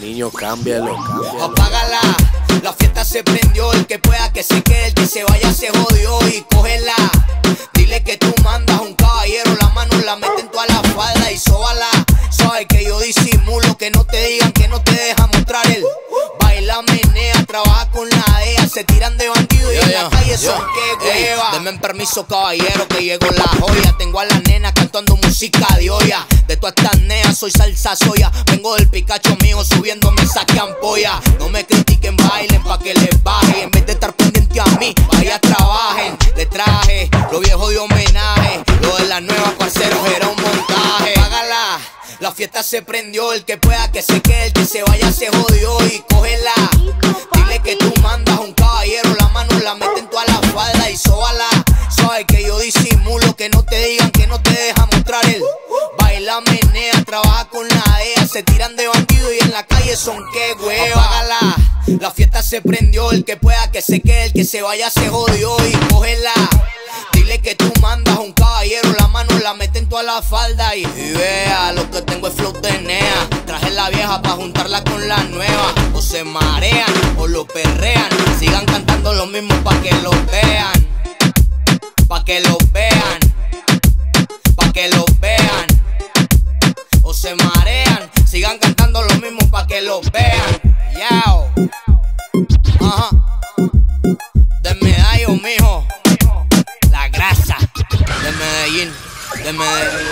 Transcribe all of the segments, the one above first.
Niño, cámbialo, cámbialo. Apágala, la fiesta se prendió. El que pueda que se quede, el que se vaya se jodió. Y cógela, dile que tú mandas un caballero. La mano la mete en toda la falda y sóbala. Sabes que yo disimulo, que no te digan que no te Se tiran de bandido y en la calle son que hueva. Denme permiso, caballero, que llegó la joya. Tengo a la nena cantando música de olla. De todas estas neas soy salsa soya. Vengo del picacho mío subiéndome saque ampolla. No me critiquen, bailen pa' que les baje. En vez de estar pendiente a mí, vaya trabajen. Le traje lo viejo de homenaje. Lo de las nuevas parceros era un montaje. Hágala. La fiesta se prendió, el que pueda que se quede, el que se vaya se jodió y cógela. Toda la falda y sóbala. Sabes que yo disimulo, que no te digan que no te deja mostrar el baila, menea, trabaja con la DEA, se tiran de bandido y en la calle son que hueva. Apágala. La fiesta se prendió, el que pueda que se quede, el que se vaya se jodió y cógela. Dile que tú mandas un caballero, la mano la mete en toda la falda y, y vea lo que tengo es flow de nea. Traje la vieja pa' juntarla con la nueva. O se marean o lo perrean. Mismo pa' que lo vean. Pa' que lo vean. Pa' que lo vean. O se marean. Sigan cantando lo mismo pa' que lo vean. Yao. Ajá. De medallo, mijo. La grasa de Medellín, de Medellín.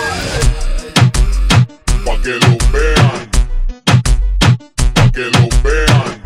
Pa' que lo vean, pa' que lo vean.